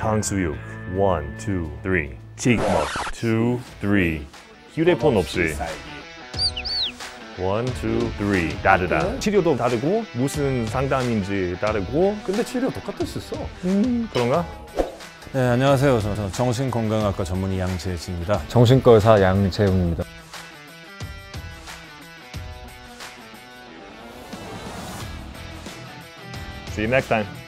탕수육. 1, 2, 3 치맥 2, 3 휴대폰 없이. 1, 2, 3 다르다. 네. 치료도 다르고 무슨 상담인지 다르고 근데 치료 똑같을 수 있어. 음. 그런가? 네, 안녕하세요. 저는 정신건강학과 전문의 양재진입니다. 정신과 의사 양재웅입니다. See you next time.